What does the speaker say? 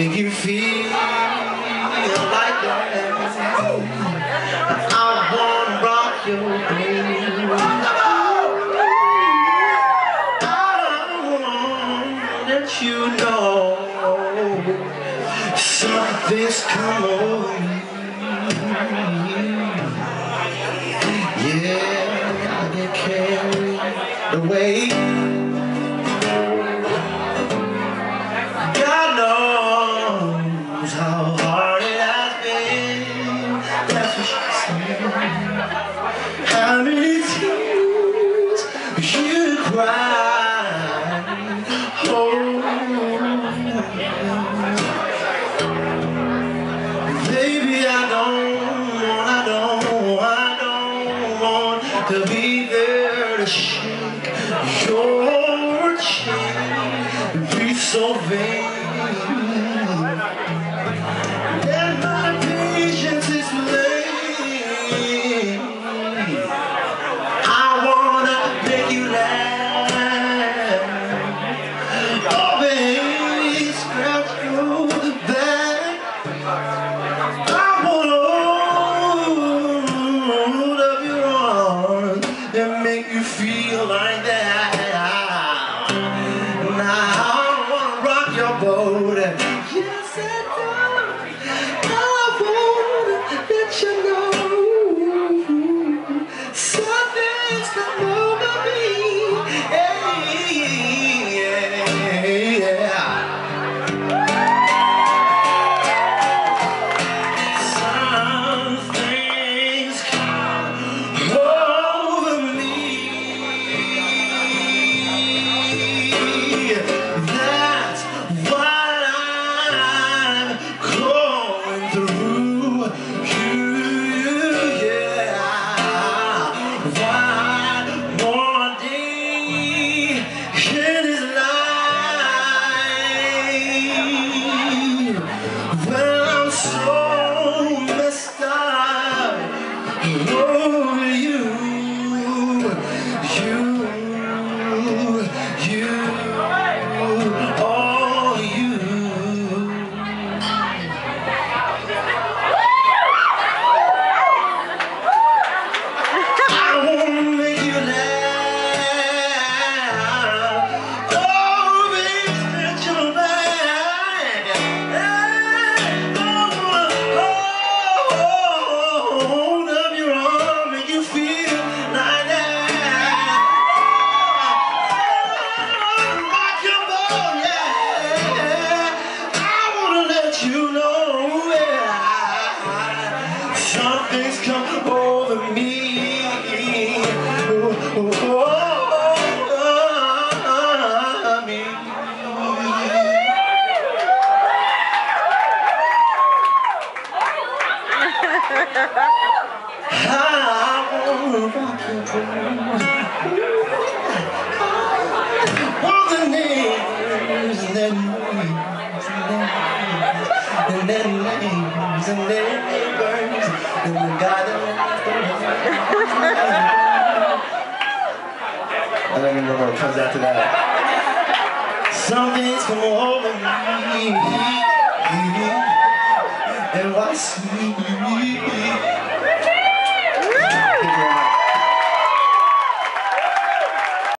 you feel like that. I wanna rock your boat. I let you know something's come over me. Yeah, I get carried away. To be there to shake your chin, be so vain. Something's come over me. Hey, over Something's come over me. Oh, oh, oh, oh, me. I wanna rock and their names and their neighbors and the guy that I don't even remember what comes after that. Something's come over me. And I see